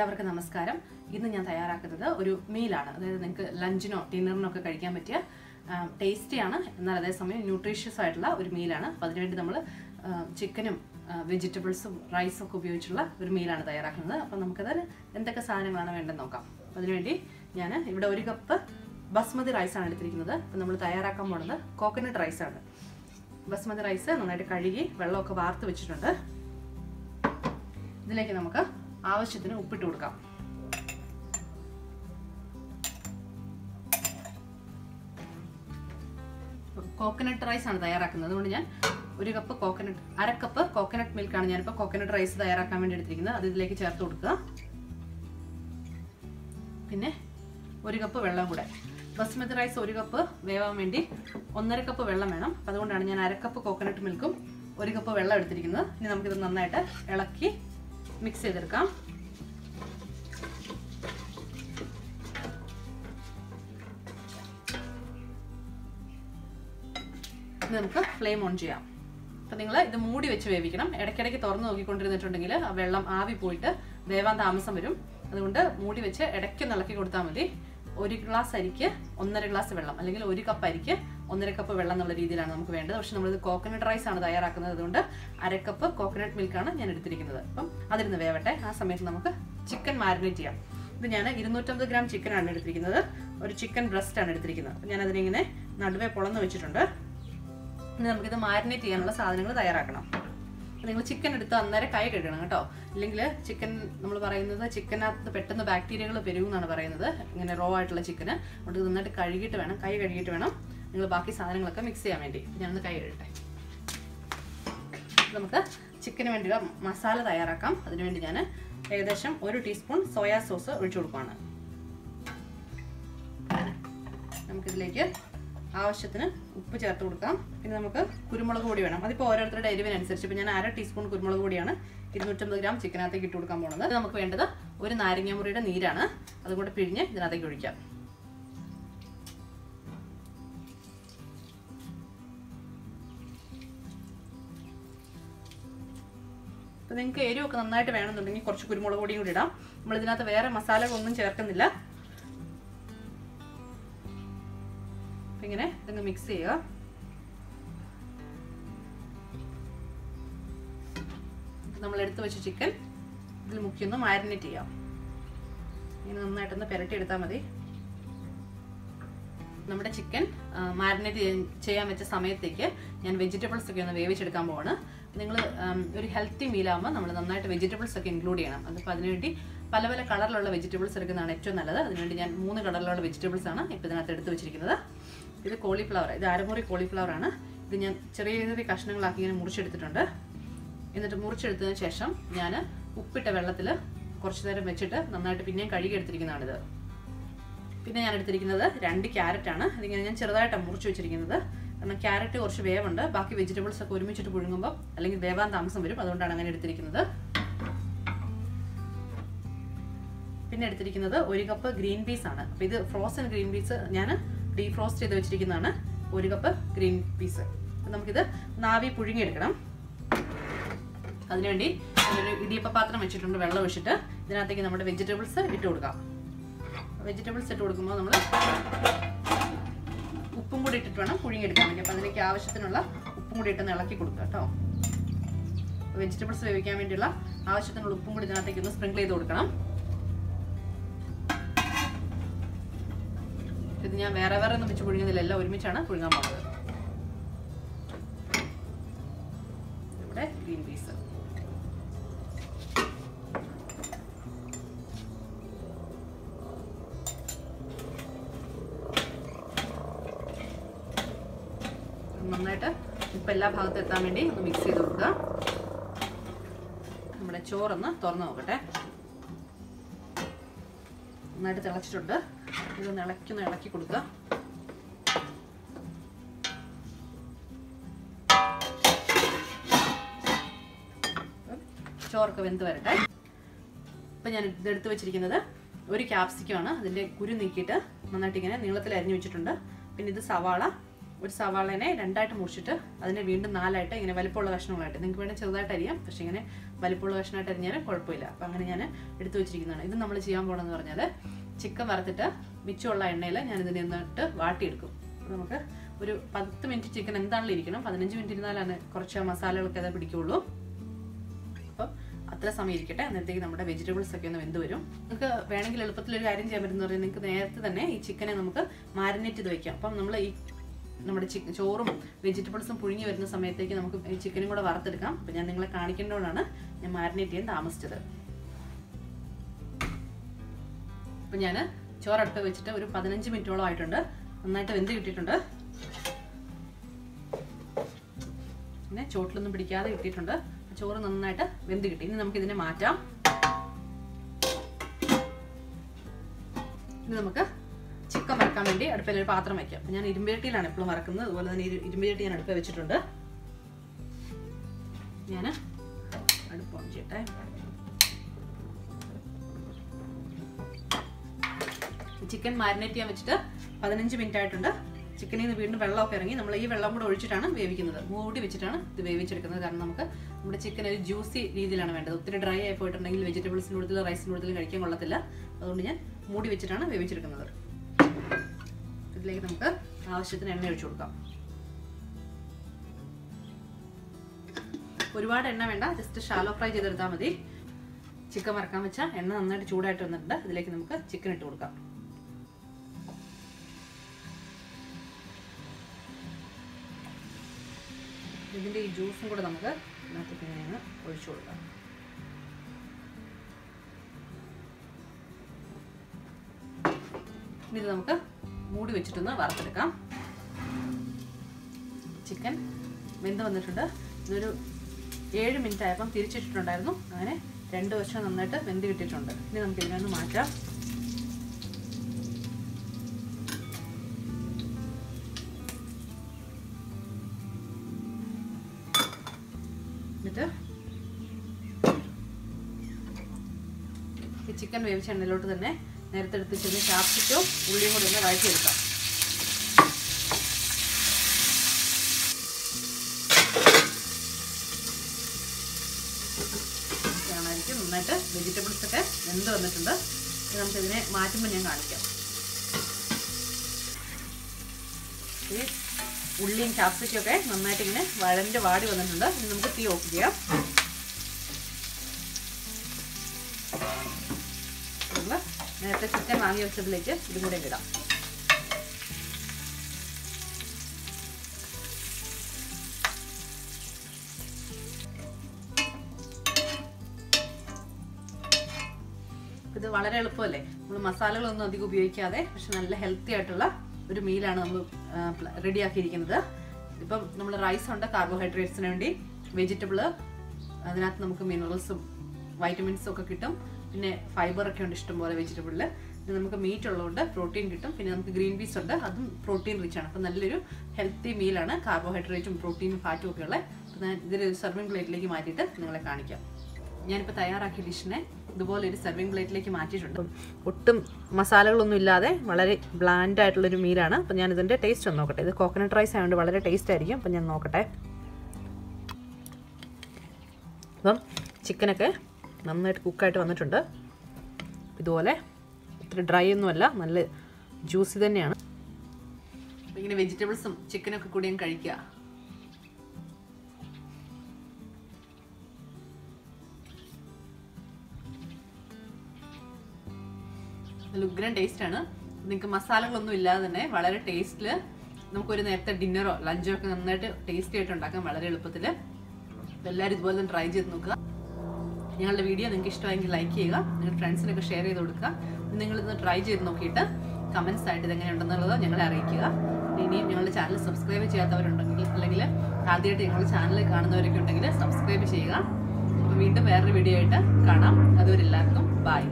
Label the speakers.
Speaker 1: എല്ലാവർക്കും നമസ്കാരം. ഇന്ന് ഞാൻ തയ്യാറാക്കുന്നത് ഒരു മീലാണ് അതായത് നിങ്ങൾക്ക് ലഞ്ചിനോ ഡിന്നറിനോ ഒക്കെ കഴിക്കാൻ പറ്റിയ ടേസ്റ്റിയാണ് എന്നാൽ അതേസമയം ന്യൂട്രീഷ്യസ് ആയിട്ടുള്ള ഒരു മീലാണ് അപ്പോൾ അതിനുവേണ്ടി നമ്മൾ ചിക്കനും വെജിറ്റബിൾസും റൈസും ഒക്കെ ഉപയോഗിച്ചുള്ള ഒരു മീലാണ് തയ്യാറാക്കുന്നത്. അപ്പോൾ നമുക്കത് എന്തൊക്കെ സാധനങ്ങളാണ് വേണ്ടതെന്ന് നോക്കാം. അതിനുവേണ്ടി ഞാൻ ഇവിടെ ഒരു കപ്പ് ബസ്മതി റൈസാണ് എടുത്തിരിക്കുന്നത്. അപ്പോൾ നമ്മൾ തയ്യാറാക്കാൻ പോകുന്നത് കോക്കനട്ട് റൈസാണ് ബസ്മതി റൈസ് നന്നായിട്ട് കഴുകി വെള്ളമൊക്കെ വാർത്ത് വെച്ചിട്ടുണ്ട്. ഇതിലേക്ക് നമുക്ക് ആവശ്യത്തിന് ഉപ്പിട്ട് കൊടുക്കാം. കോക്കനട്ട് റൈസ് ആണ് തയ്യാറാക്കുന്നത്. അതുകൊണ്ട് ഞാൻ ഒരു കപ്പ് കോക്കനട്ട് അര കപ്പ് കോക്കനട്ട് മിൽക്കാണ് ഞാനിപ്പോൾ കോക്കനട്ട് റൈസ് തയ്യാറാക്കാൻ വേണ്ടി എടുത്തിരിക്കുന്നത്. അത് ഇതിലേക്ക് ചേർത്ത് കൊടുക്കുക. പിന്നെ ഒരു കപ്പ് വെള്ളം കൂടെ. ബസ്മതി റൈസ് ഒരു കപ്പ് വേവാൻ വേണ്ടി ഒന്നര കപ്പ് വെള്ളം വേണം. അതുകൊണ്ടാണ് ഞാൻ അര കപ്പ് കോക്കനട്ട് മിൽക്കും ഒരു കപ്പ് വെള്ളം എടുത്തിരിക്കുന്നത്. ഇനി നമുക്കിത് നന്നായിട്ട് ഇളക്കി മിക്സ് ചെയ്തെടുക്കാം. ഇനി നമുക്ക് ഫ്ലെയിം ഓൺ ചെയ്യാം. അപ്പം നിങ്ങൾ ഇത് മൂടി വെച്ച് വേവിക്കണം. ഇടയ്ക്കിടയ്ക്ക് തുറന്ന് നോക്കിക്കൊണ്ടിരുന്നിട്ടുണ്ടെങ്കിൽ ആ വെള്ളം ആവി പോയിട്ട് വേവാൻ താമസം വരും. അതുകൊണ്ട് മൂടി വെച്ച് ഇടയ്ക്ക് നിളക്കി കൊടുത്താൽ മതി. ഒരു ഗ്ലാസ് അരിക്ക് ഒന്നര ഗ്ലാസ് വെള്ളം അല്ലെങ്കിൽ ഒരു കപ്പ് അരിക്ക് ഒന്നര കപ്പ് വെള്ളം എന്നുള്ള രീതിയിലാണ് നമുക്ക് വേണ്ടത്. പക്ഷെ നമ്മളിത് കോക്കനട്ട് റൈസ് ആണ് തയ്യാറാക്കുന്നത്. അതുകൊണ്ട് അരക്കപ്പ് കപ്പ് കോക്കനട്ട് മിൽക്കാണ് ഞാൻ എടുത്തിരിക്കുന്നത്. അപ്പം അതിരുന്ന് വേവട്ടെ. ആ സമയത്ത് നമുക്ക് ചിക്കൻ മാരിനേറ്റ് ചെയ്യാം. ഇത് ഞാൻ ഇരുന്നൂറ്റമ്പത് ഗ്രാം ചിക്കൻ ആണ് എടുത്തിരിക്കുന്നത്. ഒരു ചിക്കൻ ബ്രസ്റ്റ് ആണ് എടുത്തിരിക്കുന്നത്. അപ്പം ഞാൻ അതിനിങ്ങനെ നടുവേ പൊളന്ന് വെച്ചിട്ടുണ്ട്. ഇനി നമുക്കിത് മാരിനേറ്റ് ചെയ്യാനുള്ള സാധനങ്ങൾ തയ്യാറാക്കണം. നിങ്ങൾ ചിക്കൻ എടുത്ത് അന്നേരം കൈ കഴുകണം കേട്ടോ. ഇല്ലെങ്കിൽ ചിക്കൻ നമ്മൾ പറയുന്നത് ചിക്കനകത്ത് പെട്ടെന്ന് ബാക്ടീരിയകൾ പെരുകും എന്നാണ് പറയുന്നത്. ഇങ്ങനെ റോ ആയിട്ടുള്ള ചിക്കന് അതുകൊണ്ട് നന്നായിട്ട് കഴുകിയിട്ട് വേണം. കൈ കഴുകിയിട്ട് വേണം. നിങ്ങൾ ബാക്കി സാധനങ്ങളൊക്കെ മിക്സ് ചെയ്യാൻ വേണ്ടി. ഞാനൊന്ന് കൈ കഴുകട്ടെ. നമുക്ക് ചിക്കന് വേണ്ടിയുള്ള മസാല തയ്യാറാക്കാം. അതിനുവേണ്ടി ഞാൻ ഏകദേശം ഒരു ടീസ്പൂൺ സോയാ സോസ് ഒഴിച്ചു കൊടുക്കുകയാണ് നമുക്കിതിലേക്ക് ആവശ്യത്തിന് ഉപ്പ് ചേർത്ത് കൊടുക്കാം. പിന്നെ നമുക്ക് കുരുമുളക് പൊടി വേണം. അതിപ്പോൾ ഓരോരുത്തരുടെ എരിവിനനുസരിച്ച് ഇപ്പോൾ ഞാൻ അര ടീസ്പൂൺ കുരുമുളക് പൊടിയാണ് ഇരുന്നൂറ്റമ്പത് ഗ്രാം ചിക്കനകത്തേക്ക് ഇട്ട് കൊടുക്കാൻ പോകുന്നത്. നമുക്ക് വേണ്ടത് ഒരു നാരങ്ങ മുറിയുടെ നീരാണ് അതുകൊണ്ട് പിഴിഞ്ഞ് ഇതിനകത്തേക്ക് ഒഴിക്കാം. അപ്പോൾ നിങ്ങൾക്ക് എരിവൊക്കെ നന്നായിട്ട് വേണമെന്നുണ്ടെങ്കിൽ കുറച്ച് കുരുമുളക് പൊടിയും കൂടി ഇടാം. നമ്മൾ ഇതിനകത്ത് വേറെ മസാലകളൊന്നും ചേർക്കുന്നില്ല. അപ്പം ഇങ്ങനെ ഇതങ്ങ് മിക്സ് ചെയ്യുക. നമ്മൾ എടുത്തു വെച്ച ചിക്കൻ ഇതിൽ മുക്കിയൊന്ന് മാരിനേറ്റ് ചെയ്യാം. ഇങ്ങനെ നന്നായിട്ടൊന്ന് പുരട്ടി എടുത്താൽ മതി. നമ്മുടെ ചിക്കൻ മാരിനേറ്റ് ചെയ്യാൻ വെച്ച സമയത്തേക്ക് ഞാൻ വെജിറ്റബിൾസ് ഒക്കെ ഒന്ന് വേവിച്ചെടുക്കാൻ പോവാണ്. നിങ്ങൾ ഒരു ഹെൽത്തി മീലാകുമ്പോൾ നമ്മൾ നന്നായിട്ട് വെജിറ്റബിൾസ് ഒക്കെ ഇൻക്ലൂഡ് ചെയ്യണം. അതിപ്പോൾ അതിനുവേണ്ടി പല പല കളറിലുള്ള വെജിറ്റബിൾസ് എടുക്കുന്നതാണ് ഏറ്റവും നല്ലത്. അതിനുവേണ്ടി ഞാൻ മൂന്ന് കളറിലുള്ള വെജിറ്റബിൾസ് ആണ് ഇപ്പോൾ ഇതിനകത്ത് എടുത്ത് വെച്ചിരിക്കുന്നത്. ഇത് കോളിഫ്ലവർ ഇത് അരമുറി കോളിഫ്ലവർ ആണ്. ഇത് ഞാൻ ചെറിയ ചെറിയ കഷ്ണങ്ങളാക്കി ഇങ്ങനെ മുറിച്ചെടുത്തിട്ടുണ്ട്. എന്നിട്ട് മുറിച്ചെടുത്തതിന് ശേഷം ഞാൻ ഉപ്പിട്ട വെള്ളത്തിൽ കുറച്ച് നേരം വെച്ചിട്ട് നന്നായിട്ട് പിന്നെയും കഴുകി എടുത്തിരിക്കുന്നതാണിത് പിന്നെ ഞാൻ എടുത്തിരിക്കുന്നത് രണ്ട് ക്യാരറ്റ് ആണ് ഇതിങ്ങനെ ഞാൻ ചെറുതായിട്ടാണ് മുറിച്ച് വെച്ചിരിക്കുന്നത്. കാരണം ക്യാരറ്റ് കുറച്ച് വേവുണ്ട്. ബാക്കി വെജിറ്റബിൾസ് ഒക്കെ ഒരുമിച്ചിട്ട് പുഴുങ്ങുമ്പോൾ അല്ലെങ്കിൽ വേവാൻ താമസം വരും. അതുകൊണ്ടാണ് അങ്ങനെ എടുത്തിരിക്കുന്നത്. പിന്നെ എടുത്തിരിക്കുന്നത് ഒരു കപ്പ് ഗ്രീൻ പീസ് ആണ്. അപ്പോൾ ഇത് ഫ്രോസൺ ഗ്രീൻ പീസ് ഞാൻ ഡീഫ്രോസ്റ്റ് ചെയ്ത് വെച്ചിരിക്കുന്നതാണ്. ഒരു കപ്പ് ഗ്രീൻ പീസ് നമുക്കിത് നാവി പുഴുങ്ങിയെടുക്കണം. അതിനുവേണ്ടി ഒരു ഇടിയപ്പ പാത്രം വെച്ചിട്ടുണ്ട് വെള്ളം ഒഴിച്ചിട്ട്. ഇതിനകത്തേക്ക് നമ്മുടെ വെജിറ്റബിൾസ് ഇട്ട് കൊടുക്കാം. വെജിറ്റബിൾസ് ഇട്ട് കൊടുക്കുമ്പോൾ നമ്മൾ ഉപ്പും കൂടി ഇട്ടിട്ട് വേണം പുഴുങ്ങിയെടുക്കാൻ വേണ്ടി. അപ്പോൾ അതിലേക്ക് ആവശ്യത്തിനുള്ള ഉപ്പും കൂടി ഇട്ട് ഇളക്കി കൊടുക്കുക കേട്ടോ. വെജിറ്റബിൾസ് വേവിക്കാൻ വേണ്ടിയുള്ള ആവശ്യത്തിനുള്ള ഉപ്പും കൂടി ഇതിനകത്തേക്ക് ഒന്ന് സ്പ്രിങ്കിൾ ചെയ്ത് കൊടുക്കണം. ഇത് ഞാൻ വേറെ വേറെ ഒന്നും വെച്ച് പുഴുങ്ങുന്നില്ല. എല്ലാം ഒരുമിച്ചാണ് പുഴുങ്ങാൻ പോകുന്നത് ഇവിടെ ഗ്രീൻ പീസ് നന്നായിട്ട് ഉപ്പ് എല്ലാ ഭാഗത്തും എത്താൻ വേണ്ടി ഒന്ന് മിക്സ് ചെയ്ത് കൊടുക്കുക. നമ്മുടെ ചോറൊന്ന് തുറന്ന് നോക്കട്ടെ. നന്നായിട്ട് തിളച്ചിട്ടുണ്ട്. ഇതൊന്ന് ഇളക്കൊന്ന് ഇളക്കി കൊടുക്കുക. ചോറൊക്കെ വെന്ത് വരട്ടെ. ഇപ്പം ഞാൻ ഇതെടുത്ത് വെച്ചിരിക്കുന്നത് ഒരു ക്യാപ്സിക്കമാണ് അതിന്റെ കുരു നീക്കിയിട്ട് നന്നായിട്ട് ഇങ്ങനെ നീളത്തിൽ അരിഞ്ഞു വെച്ചിട്ടുണ്ട്. പിന്നെ ഇത് സവാള ഒരു സവാളനെ രണ്ടായിട്ട് മുറിച്ചിട്ട് അതിനെ വീണ്ടും നാലായിട്ട് ഇങ്ങനെ വലിപ്പമുള്ള കഷ്ണങ്ങളായിട്ട്. നിങ്ങൾക്ക് വേണമെങ്കിൽ ചെറുതായിട്ട് അരിയാം പക്ഷേ ഇങ്ങനെ വലിപ്പമുള്ള കഷ്ണമായിട്ട് അരിഞ്ഞാലും കുഴപ്പമില്ല. അപ്പം അങ്ങനെ ഞാൻ എടുത്തു വെച്ചിരിക്കുന്നതാണ്. ഇത് നമ്മൾ ചെയ്യാൻ പോകണമെന്ന് പറഞ്ഞാൽ ചിക്കൻ വറുത്തിട്ട് മിച്ചമുള്ള എണ്ണയിൽ ഞാൻ ഇതിനെ എന്നിട്ട് വാട്ടിയെടുക്കും നമുക്ക് ഒരു പത്ത് മിനിറ്റ് ചിക്കൻ എന്താണെങ്കിലും ഇരിക്കണം. പതിനഞ്ച് മിനിറ്റ് ഇരുന്നാലാണ് കുറച്ച് മസാലകളൊക്കെ അത് പിടിക്കുള്ളൂ. അപ്പം അത്ര സമയം ഇരിക്കട്ടെ. അന്നേരത്തേക്ക് നമ്മുടെ വെജിറ്റബിൾസ് ഒക്കെ ഒന്ന് വെന്ത് വരും. നിങ്ങൾക്ക് വേണമെങ്കിൽ എളുപ്പത്തിൽ ഒരു കാര്യം ചെയ്യാൻ പറ്റുന്ന പറഞ്ഞാൽ നിങ്ങൾക്ക് നേരത്തെ തന്നെ ഈ ചിക്കനെ നമുക്ക് മാരിനേറ്റ് ചെയ്ത് വെക്കാം. അപ്പം നമ്മൾ ഈ നമ്മുടെ ചിക്കൻ ചോറും വെജിറ്റബിൾസും പുഴുങ്ങി വരുന്ന സമയത്തേക്ക് നമുക്ക് ചിക്കനും കൂടെ വറുത്തെടുക്കാം. അപ്പം ഞാൻ നിങ്ങളെ കാണിക്കേണ്ടതുകൊണ്ടാണ് ഞാൻ മാരിനേറ്റ് ചെയ്യാൻ താമസിച്ചത്. അപ്പം ഞാൻ ചോറടുപ്പ് വെച്ചിട്ട് ഒരു പതിനഞ്ച് മിനിറ്റോളം ആയിട്ടുണ്ട്. നന്നായിട്ട് വെന്ത് കിട്ടിയിട്ടുണ്ട്. പിന്നെ ചോട്ടിലൊന്നും പിടിക്കാതെ കിട്ടിയിട്ടുണ്ട്. ചോറ് നന്നായിട്ട് വെന്ത് കിട്ടി. ഇനി നമുക്ക് ഇതിനെ മാറ്റാം. ഇനി നമുക്ക് ചിക്കൻ വറക്കാൻ വേണ്ടി അടുപ്പിൽ ഒരു പാത്രം വയ്ക്കാം ഞാൻ ഇരുമ്പിരട്ടിയിലാണ് എപ്പോഴും വറക്കുന്നത്. അതുപോലെ തന്നെ ഇരുമ്പിരട്ടി ഞാൻ അടുപ്പ് വെച്ചിട്ടുണ്ട്. ഞാൻ അടുപ്പ് ഓൺ ചെയ്യട്ടെ. ചിക്കൻ മാരിനേറ്റ് ചെയ്യാൻ വെച്ചിട്ട് പതിനഞ്ച് മിനിറ്റ് ആയിട്ടുണ്ട്. ചിക്കനിൽ നിന്ന് വീണ്ടും വെള്ളമൊക്കെ ഇറങ്ങി നമ്മൾ ഈ വെള്ളം കൂടെ ഒഴിച്ചിട്ടാണ് വേവിക്കുന്നത്. മൂടി വെച്ചിട്ടാണ് ഇത് വേവിച്ചെടുക്കുന്നത്. കാരണം നമുക്ക് നമ്മുടെ ചിക്കൻ ഒരു ജ്യൂസി രീതിയിലാണ് വേണ്ടത്. ഒത്തിരി ഡ്രൈ ആയി പോയിട്ടുണ്ടെങ്കിൽ വെജിറ്റബിൾസിന്റെ കൂടുതൽ റൈസിന്റെ കൂടുതൽ കഴിക്കാൻ കൊള്ളത്തില്ല. അതുകൊണ്ട് ഞാൻ മൂടി വെച്ചിട്ടാണ് വേവിച്ചെടുക്കുന്നത്. ഇതിലേക്ക് നമുക്ക് ആവശ്യത്തിന് എണ്ണ ഒഴിച്ചു കൊടുക്കാം. ഒരുപാട് എണ്ണ വേണ്ട ജസ്റ്റ് ഷാലോ ഫ്രൈ ചെയ്തെടുത്താൽ മതി. ചിക്കൻ വറക്കാൻ വെച്ചാൽ എണ്ണ നന്നായിട്ട് ചൂടായിട്ട് വന്നിട്ടുണ്ട്. ഇതിലേക്ക് നമുക്ക് ചിക്കൻ ഇട്ട് കൊടുക്കാം. ഇതിന്റെ ഈ ജ്യൂസും കൂടെ നമുക്ക് ഇതിനകത്തേക്ക് ഇങ്ങനെയാണ് ഒഴിച്ചു കൊടുക്കാം. ഇനി ഇത് നമുക്ക് മൂടി വെച്ചിട്ടൊന്ന് വറുത്തെടുക്കാം. ചിക്കൻ വെന്ത് വന്നിട്ടുണ്ട്. ഇതൊരു ഏഴ് മിനിറ്റ് ആയപ്പം തിരിച്ചിട്ടിട്ടുണ്ടായിരുന്നു. അങ്ങനെ രണ്ട് വശം നന്നായിട്ട് വെന്ത് കിട്ടിയിട്ടുണ്ട്. ഇനി നമുക്ക് ഇതിനൊന്ന് മാറ്റാം. എന്നിട്ട് ഈ ചിക്കൻ വേവിച്ച എണ്ണയിലോട്ട് തന്നെ നേരത്തെ എടുത്ത് ചെറിയ ക്യാപ്സിക്കോ ഉള്ളിയും കൂടി ഒന്ന് വഴറ്റിയെടുക്കാം കാണാതിരിക്കും നന്നായിട്ട് വെജിറ്റബിൾസ് ഒക്കെ വെന്ത് വന്നിട്ടുണ്ട്. നമുക്കിതിനെ മാറ്റുമ്പോൾ ഞാൻ കാണിക്കാം. ഈ ഉള്ളിയും ക്യാപ്സിക്കും ഒക്കെ നന്നായിട്ട് ഇങ്ങനെ വഴണ്ട് വാടി വന്നിട്ടുണ്ട്. നമുക്ക് തീ ഓഫ് ചെയ്യാം. നേരത്തെ ചിക്കൻ വാങ്ങി വെച്ചതിലേക്ക് ഇതും കൂടെ ഇടാം. ഇത് വളരെ എളുപ്പമല്ലേ? നമ്മൾ മസാലകളൊന്നും അധികം ഉപയോഗിക്കാതെ പക്ഷെ നല്ല ഹെൽത്തി ആയിട്ടുള്ള ഒരു മീലാണ് നമ്മൾ റെഡിയാക്കിയിരിക്കുന്നത് ഇപ്പം നമ്മൾ റൈസ് ഉണ്ട് കാർബോഹൈഡ്രേറ്റ്സിന് വേണ്ടി വെജിറ്റബിൾ അതിനകത്ത് നമുക്ക് മിനറൽസും വൈറ്റമിൻസും ഒക്കെ കിട്ടും. പിന്നെ ഫൈബർ ഒക്കെ ഉണ്ട് ഇഷ്ടംപോലെ വെജിറ്റബിളിൽ പിന്നെ നമുക്ക് മീറ്റ് ഉള്ളതുകൊണ്ട് പ്രോട്ടീൻ കിട്ടും. പിന്നെ നമുക്ക് ഗ്രീൻ പീസ് ഉണ്ട്. അതും പ്രോട്ടീൻ റിച്ച് ആണ്. അപ്പം നല്ലൊരു ഹെൽത്തി മീലാണ് കാർബോഹൈഡ്രേറ്റും പ്രോട്ടീനും ഫാറ്റും ഒക്കെ ഉള്ളത് അപ്പം ഞാൻ ഇതൊരു സെർവിങ് പ്ലേറ്റിലേക്ക് മാറ്റിയിട്ട് നിങ്ങളെ കാണിക്കാം. ഞാനിപ്പോൾ തയ്യാറാക്കിയ ഡിഷിനെ ഇതുപോലെ ഒരു സെർവിങ് പ്ലേറ്റിലേക്ക് മാറ്റിയിട്ടുണ്ട്. ഒട്ടും മസാലകളൊന്നും ഇല്ലാതെ വളരെ ബ്ലാൻഡ് ആയിട്ടുള്ളൊരു മീലാണ് അപ്പം ഞാൻ ഇതിന്റെ ടേസ്റ്റ് ഒന്ന് നോക്കട്ടെ. ഇത് കോക്കനട്ട് റൈസ് ആയതുകൊണ്ട് വളരെ ടേസ്റ്റ് ആയിരിക്കും. അപ്പം ഞാൻ നോക്കട്ടെ. അപ്പം ചിക്കനൊക്കെ നന്നായിട്ട് കുക്കായിട്ട് വന്നിട്ടുണ്ട്. ഇതുപോലെ ഇത്ര ഡ്രൈ ഒന്നുമല്ല നല്ല ജ്യൂസി തന്നെയാണ്. ഇങ്ങനെ വെജിറ്റബിൾസും ചിക്കനൊക്കെ ഞാൻ കഴിക്കുക. നല്ല ഉഗ്രൻ ടേസ്റ്റ് ആണ് നിങ്ങൾക്ക് മസാലകളൊന്നും ഇല്ലാതെ തന്നെ വളരെ ടേസ്റ്റിൽ നമുക്കൊരു നേരത്തെ ഡിന്നറോ ലഞ്ചോ ഒക്കെ നന്നായിട്ട് ടേസ്റ്റി ആയിട്ട് ഉണ്ടാക്കാം വളരെ എളുപ്പത്തിൽ എല്ലാവരും ഇതുപോലെ ട്രൈ ചെയ്ത് നോക്കുക. ഞങ്ങളുടെ വീഡിയോ നിങ്ങൾക്ക് ഇഷ്ടമായെങ്കിൽ ലൈക്ക് ചെയ്യുക നിങ്ങളുടെ ഫ്രണ്ട്സിനൊക്കെ ഷെയർ ചെയ്ത് കൊടുക്കുക. നിങ്ങളിന്ന് ട്രൈ ചെയ്ത് നോക്കിയിട്ട് കമൻസ് ആയിട്ട് ഇതെങ്ങനെ ഉണ്ടെന്നുള്ളത് ഞങ്ങളെ അറിയിക്കുക. ഇനിയും ഞങ്ങളുടെ ചാനൽ സബ്സ്ക്രൈബ് ചെയ്യാത്തവരുണ്ടെങ്കിൽ അല്ലെങ്കിൽ ആദ്യമായിട്ട് ഞങ്ങളുടെ ചാനൽ കാണുന്നവരൊക്കെ ഉണ്ടെങ്കിൽ സബ്സ്ക്രൈബ് ചെയ്യുക. വീണ്ടും വേറൊരു വീഡിയോ ആയിട്ട് കാണാം. അതുവരെ എല്ലാവർക്കും ബൈ